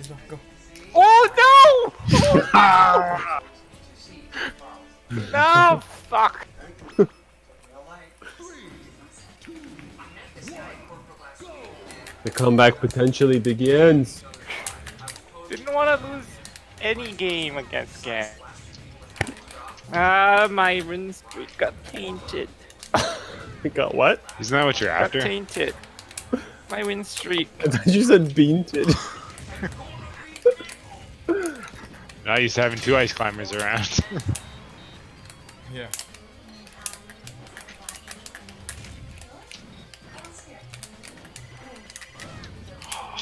Isabelle, go. Oh no! no! Fuck! The comeback potentially begins. Didn't want to lose any game against Gan. Ah, my win streak got tainted. You got what? Isn't that what you're Got after? tainted. My win streak. I thought you said beanted. Not used to having two ice climbers around. Yeah. Oh.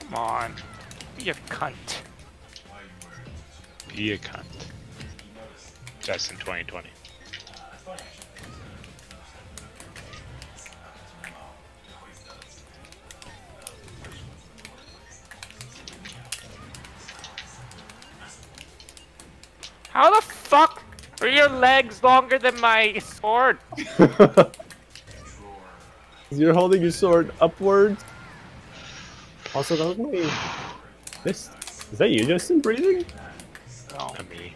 Come on. Be a cunt. Be a cunt. Just in 2020. How the fuck are your legs longer than my sword? You're holding your sword upwards. Also, that was my. This is that you, Justin, breathing? No. I mean,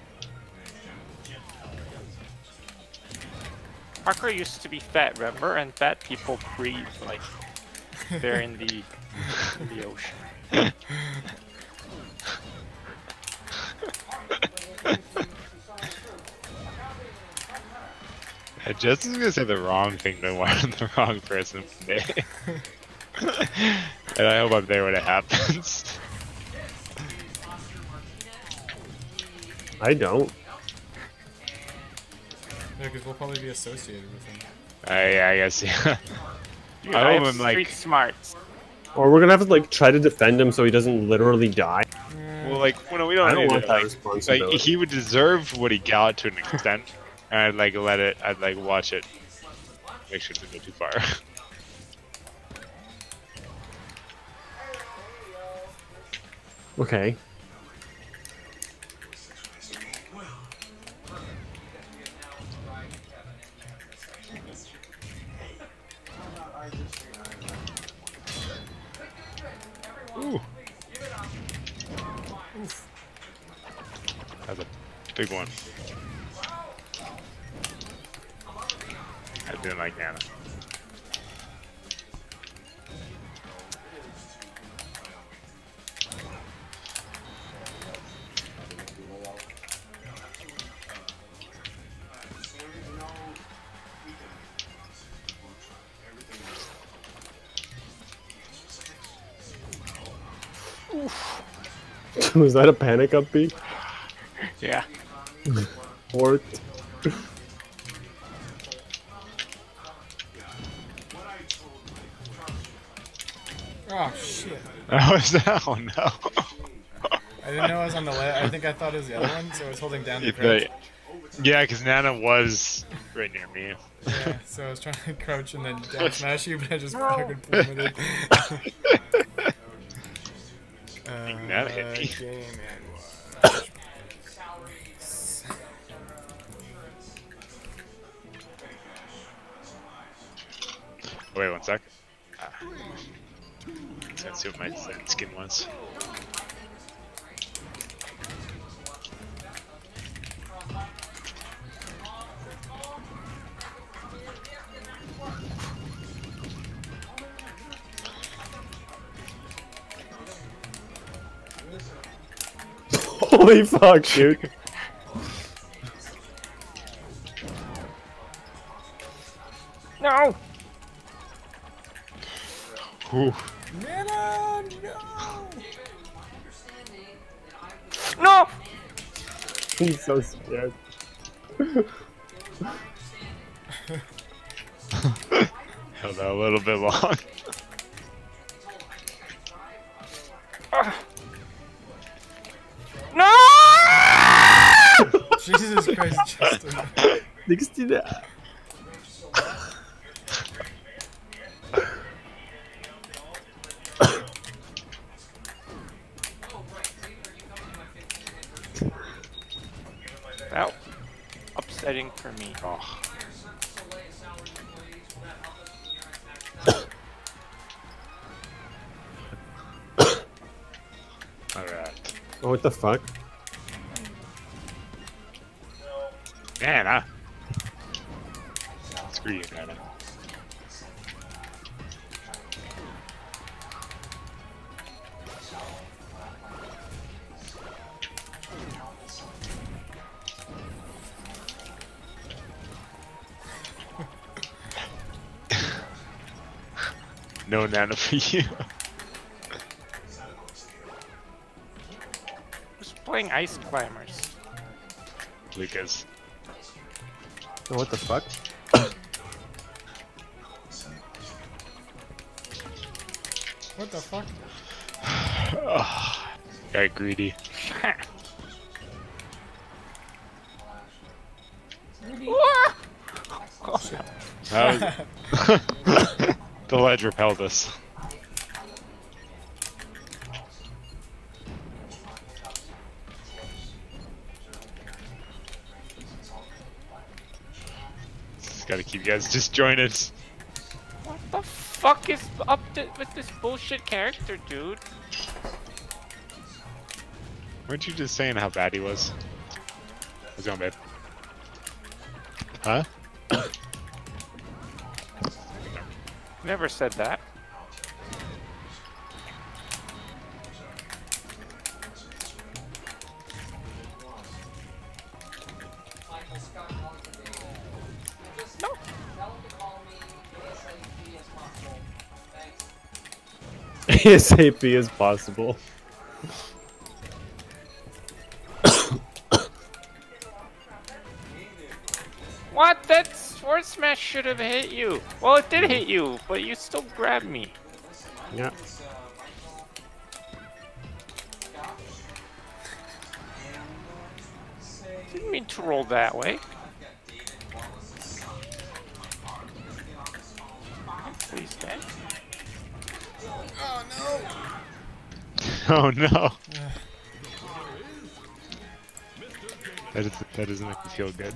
Parker used to be fat, remember? And fat people breathe like they're in the in the ocean. I just was gonna say the wrong thing to one the wrong person today. and I hope I'm there when it happens. I don't. Yeah, because we'll probably be associated with him. Uh, I, I guess, yeah. Dude, I I hope I'm like, street smarts. Or we're gonna have to like try to defend him so he doesn't literally die. well, like, well, we don't, I don't want to, that like, responsibility. like, he would deserve what he got to an extent. And I'd like to let it, I'd like watch it. Make sure it doesn't go too far. Okay. Ooh. That's a big one. I didn't like Nana. Was that a panic up B? Yeah. Or Oh shit! Oh, is that? Oh no. I didn't know I was on the left. I think I thought it was the other one, so I was holding down the crouch. yeah, because Nana was right near me. Yeah, so I was trying to crouch and then down smash you, but I just fucking plummeted. uh, Nana hit me. game and. Wait one sec. Ah. Let's see what my skin was. holy fuck, dude. No! Whew. Nana, no! No! He's so scared. Held out a little bit long. No! Jesus Christ, Justin. 60 That upsetting for me. Oh. Alright. Oh, what the fuck? Anna! Screw you, Anna. No Nana for you. Who's playing Ice Climbers? Lucas. Oh, what the fuck? What the fuck? Got greedy. That was- the ledge repelled us. Just gotta keep you guys disjointed. what the fuck is up th- with this bullshit character, dude? Weren't you just saying how bad he was? How's it going, babe? Huh? Never said that. ASAP as possible. Should have hit you. Well, it did hit you, but you still grabbed me. Yeah. Didn't mean to roll that way. Please, no! Oh no! that, is, that doesn't make me feel good.